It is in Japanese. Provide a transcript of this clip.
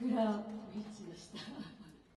夜桜ビーチでした。